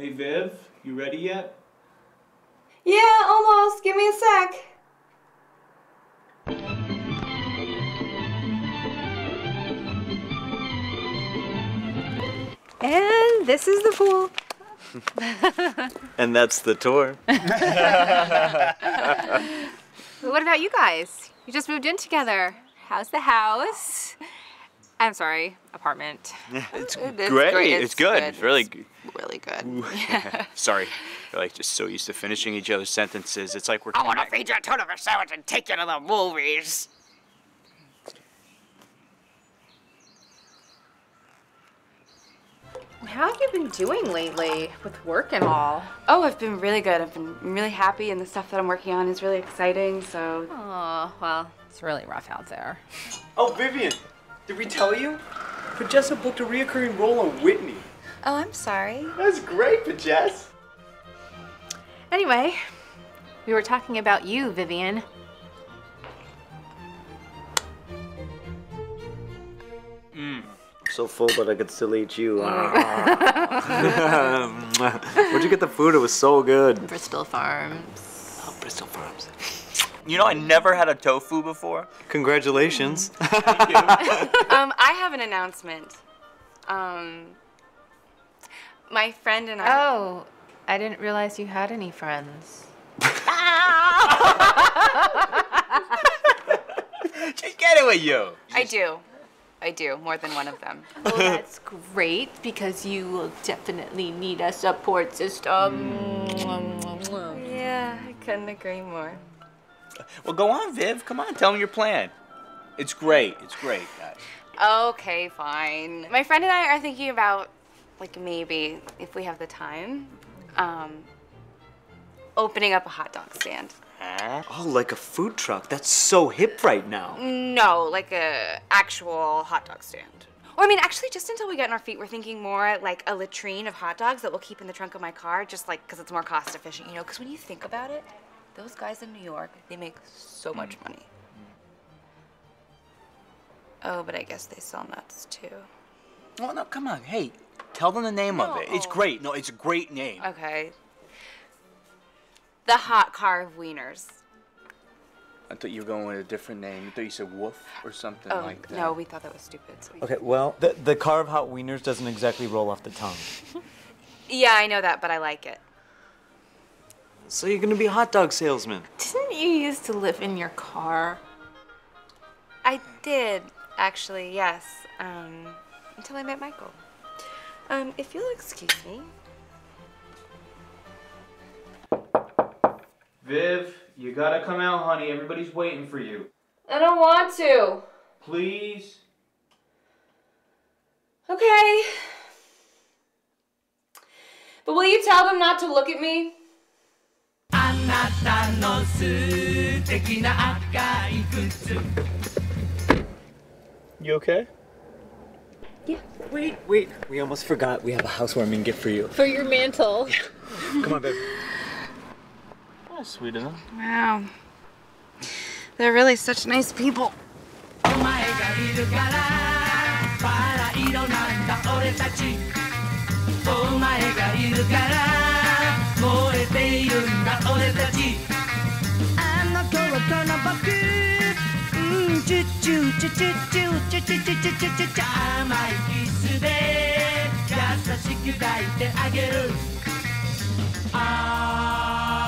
Hey Viv, you ready yet? Yeah, almost. Give me a sec. And this is the pool. And that's the tour. What about you guys? You just moved in together. How's the house? I'm sorry, apartment. It's It is great. great. It's, It's good. good. It's really good. Really good. Sorry. We're like just so used to finishing each other's sentences. It's like we're I want to feed you a tuna fish sandwich and take you to the movies. How have you been doing lately with work and all? Oh, I've been really good. I've been really happy, and the stuff that I'm working on is really exciting. So, Oh, well, it's really rough out there. Oh, Vivian, did we tell you? Pajessa booked a reoccurring role on Whitney. oh, I'm sorry. That's great, Pajess. Anyway, we were talking about you, Vivian. Hmm. I'm so full, but I could still eat you. Where'd you get the food? It was so good. Bristol Farms. Oh, Bristol Farms. You know, I never had a tofu before. Congratulations. Um, I have an announcement. Um, my friend and I. Oh, I didn't realize you had any friends. Just get it with you. I do. I do, more than one of them. Well, that's great because you will definitely need a support system. Yeah, I couldn't agree more. Well, go on, Viv. Come on, tell me your plan. It's great. It's great, guys. Okay, fine. My friend and I are thinking about, like, maybe, if we have the time, um, opening up a hot dog stand. Huh? oh, like a food truck. That's so hip right now. No, like a actual hot dog stand. Or I mean, actually, just until we get on our feet, we're thinking more like a latrine of hot dogs that we'll keep in the trunk of my car, just like because it's more cost efficient, you know. Because when you think about it, those guys in New York, they make so hmm. much money. Oh, but I guess they sell nuts too. Well, no, come on. Hey, tell them the name of it. It's great. No, it's a great name. Okay. The hot car of wieners. I thought you were going with a different name. I thought you said Woof or something Oh like that. no, we thought that was stupid. So we... Okay, well, the, the Car of hot wieners doesn't exactly roll off the tongue. Yeah, I know that, but I like it. So you're gonna be a hot dog salesman. Didn't you used to live in your car? I did actually, yes. Um, until I met Michael. Um, if you'll excuse me. Viv, you gotta come out, honey. Everybody's waiting for you. I don't want to. Please. Okay. But will you tell them not to look at me? なたの素敵な赤い靴 You okay? Yeah. Wait, wait. We almost forgot we have a housewarming gift for you. For your mantle. Yeah. Come on, babe. oh, sweet of them. Wow. They're really such nice people. お前がいるからチュチュチュチュチュチュチュチュチュチュ甘いキスで優しく抱いてあげるああ